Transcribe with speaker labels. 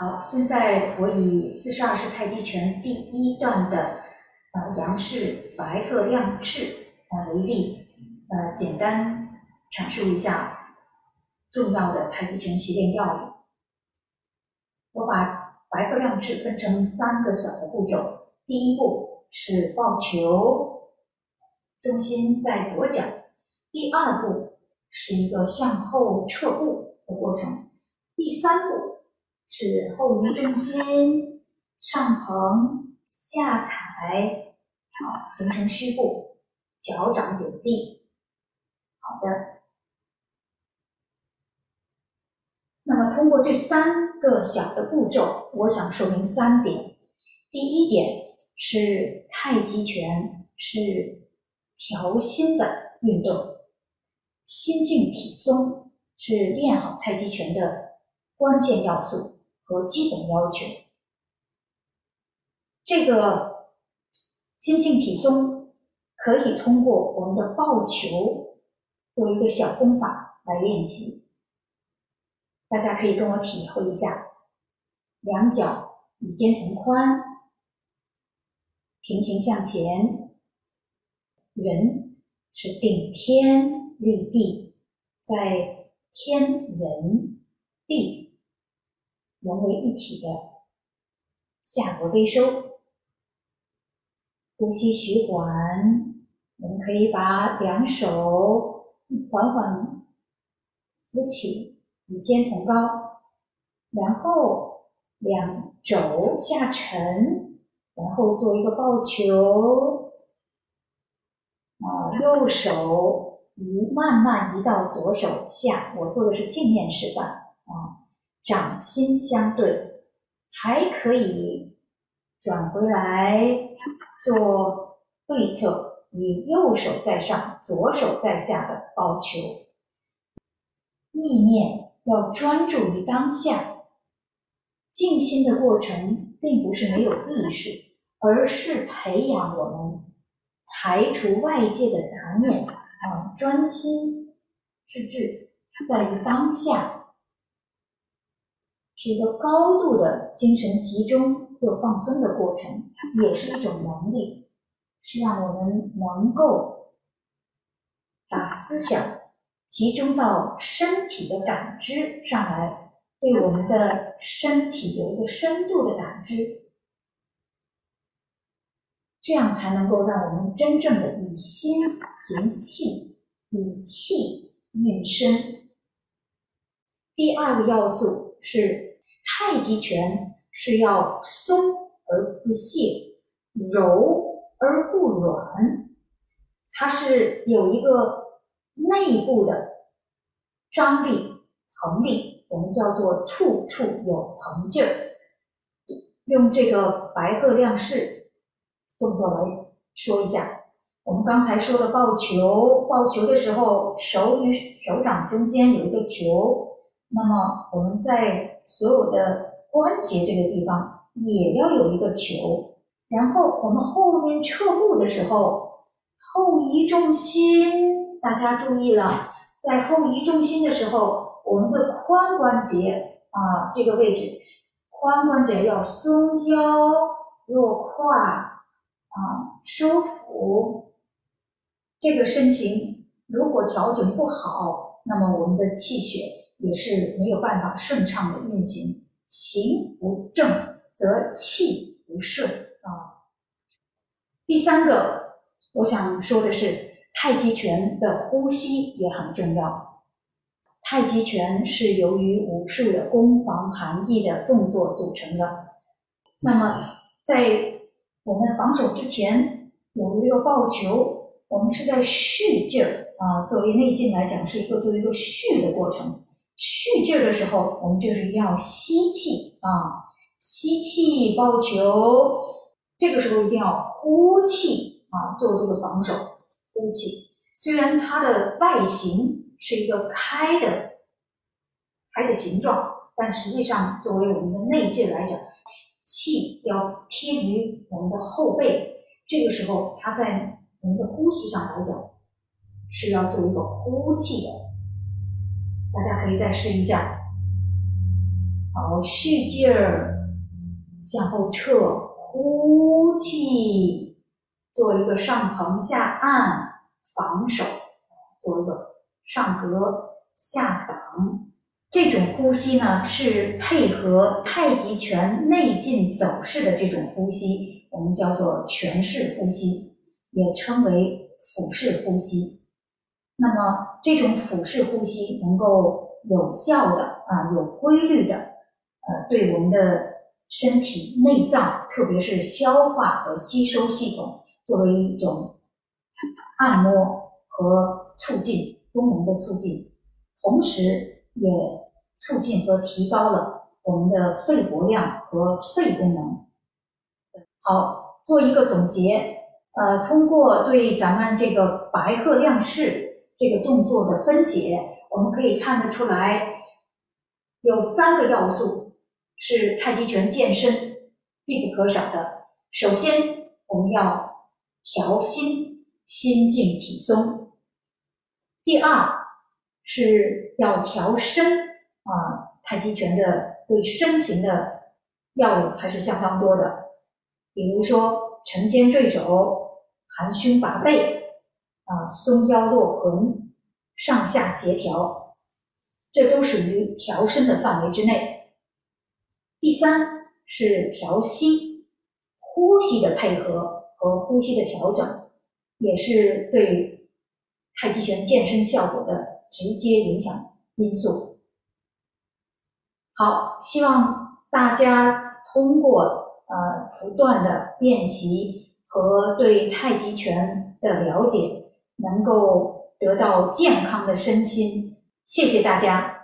Speaker 1: 好，现在我以四十二式太极拳第一段的呃杨氏白鹤亮翅呃为例，呃简单阐述一下重要的太极拳习练要领。我把白鹤亮翅分成三个小的步骤，第一步是抱球，重心在左脚；第二步是一个向后撤步的过程；第三步。是后移重心，上蓬下踩，好，形成虚步，脚掌点地。好的。那么通过这三个小的步骤，我想说明三点。第一点是太极拳是调心的运动，心静体松是练好太极拳的关键要素。和基本要求，这个心静体松可以通过我们的抱球做一个小功法来练习。大家可以跟我体会一下：两脚与肩同宽，平行向前，人是顶天立地，在天人地。融为一体的下颌微收，呼吸循环。我们可以把两手缓缓扶起，与肩同高，然后两肘下沉，然后做一个抱球。啊，右手移慢慢移到左手下，我做的是镜面示范。掌心相对，还可以转回来做对侧，以右手在上，左手在下的抱球。意念要专注于当下，静心的过程并不是没有意识，而是培养我们排除外界的杂念啊，专心致志在于当下。是一个高度的精神集中又放松的过程，也是一种能力，是让我们能够把思想集中到身体的感知上来，对我们的身体有一个深度的感知，这样才能够让我们真正的以心行气，以气运身。第二个要素是。太极拳是要松而不懈，柔而不软，它是有一个内部的张力、膨力，我们叫做处处有膨劲儿。用这个白鹤亮翅动作来说一下，我们刚才说的抱球，抱球的时候手与手掌中间有一个球，那么我们在所有的关节这个地方也要有一个球，然后我们后面撤步的时候，后移重心，大家注意了，在后移重心的时候，我们的髋关节啊这个位置，髋关节要松腰落胯啊收腹，这个身形如果调整不好，那么我们的气血。也是没有办法顺畅的运行，行不正则气不顺啊。第三个，我想说的是，太极拳的呼吸也很重要。太极拳是由于武术的攻防含义的动作组成的。那么，在我们防守之前，有一个抱球，我们是在蓄劲儿啊。作为内劲来讲，是一个作为一个蓄的过程。蓄劲的时候，我们就是要吸气啊，吸气抱球。这个时候一定要呼气啊，做这个防守。呼气，虽然它的外形是一个开的开的形状，但实际上作为我们的内劲来讲，气要贴于我们的后背。这个时候，它在我们的呼吸上来讲，是要做一个呼气的。大家可以再试一下。好，蓄劲儿，向后撤，呼气，做一个上横下按防守，做一个上格下挡。这种呼吸呢，是配合太极拳内劲走势的这种呼吸，我们叫做拳式呼吸，也称为腹式呼吸。那么，这种腹式呼吸能够有效的啊，有规律的，呃，对我们的身体内脏，特别是消化和吸收系统，作为一种按摩和促进功能的促进，同时。也促进和提高了我们的肺活量和肺功能。好，做一个总结。呃，通过对咱们这个白鹤亮翅这个动作的分解，我们可以看得出来，有三个要素是太极拳健身必不可少的。首先，我们要调心，心静体松。第二，是要调身啊，太极拳的对身形的要领还是相当多的，比如说沉肩坠肘、含胸拔背啊、松腰落臀、上下协调，这都属于调身的范围之内。第三是调息，呼吸的配合和呼吸的调整，也是对太极拳健身效果的。直接影响因素。好，希望大家通过呃不断的练习和对太极拳的了解，能够得到健康的身心。谢谢大家。